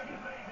Amen.